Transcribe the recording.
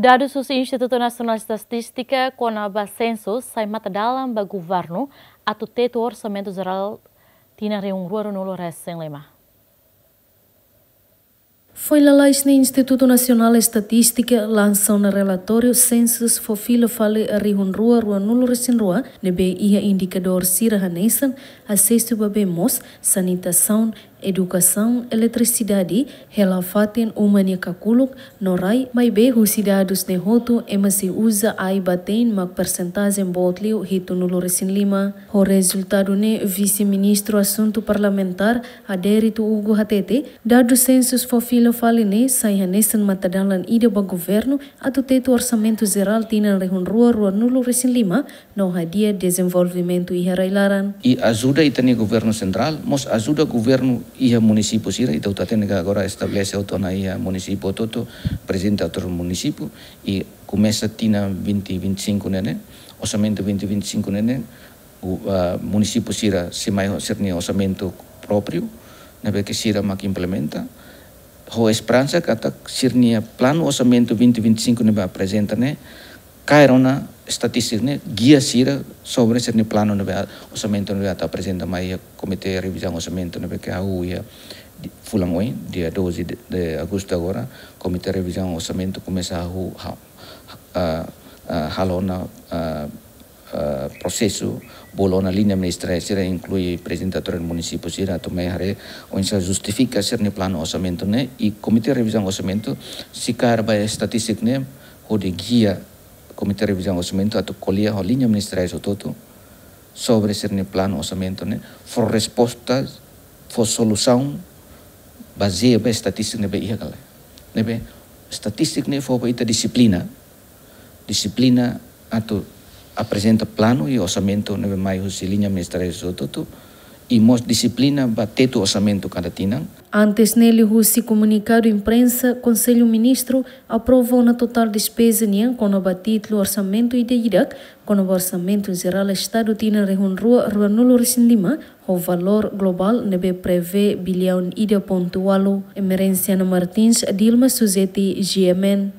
Dados do Instituto Nacional de Estatística, com a census, sai mata dalam ba governo, atau teto orçamento geral tina reung ruaro nulo recém-lema. Foi lalais no Instituto Nacional de Estatística lançou no relatório Census Fofila Fale a Rihun Rua Nulo Resin Rua, nebe ia indicador Sira Hanesan, acesso babe mos, sanitação, educação, eletricidade, relafaten umania kakuluk, norai, mai be husidados de hoto, ema se usa ai baten mak percentagem botlio hito nulo resin lima. O resultado ne vice-ministro assunto parlamentar adérito Hugo Hatete, dado census fofilo faline, sai hanesan matadalan ide ba governo, atu teto orçamento geral tina rehun rua rua nulo resin lima, no hadia desenvolvimento e herailaran. Ajuda itani governo central, mos ajuda governo ia município sira então tá tendo agora estabelece autonomia município todo presidente outro município e começa tina 20 25 né orçamento 20 25 né o uh, município sira se mai ser ni orçamento próprio né que sira mak implementa. Ho esperança kata sirnia plano orçamento 2025 né apresenta né kairona estatística né? Guia sira sobre esse plano né orçamento né está apresenta mais comitê revisão orçamento né que a ia fulang oi dia 12 de, agosto agora comitê revisão orçamento começa a a, a halona a processo linha administrativa inclui presidente do município sira também hare onde justifica ser ne plano orçamento né e comitê revisão orçamento se carba estatística né o de guia Komite Revisão Orçamento atau colher a linha ministerial todo sobre esse plano orçamento, né? For respostas, for solução baseada na estatística né ia. Né estatística né for ita disciplina. Disciplina atau apresenta plano e orçamento né mais linha ministerial todo e mos disciplina bater o orçamento cada tinang. Antes nele Russi comunicado imprensa, Conselho Ministro aprovou na total despesa nian com o batido orçamento e de Irak, com o orçamento geral Estado tina rehun rua rua nulo resin lima, o valor global nebe prevê bilhão ida pontualo. Emerência Martins, Dilma Suzeti, GMN.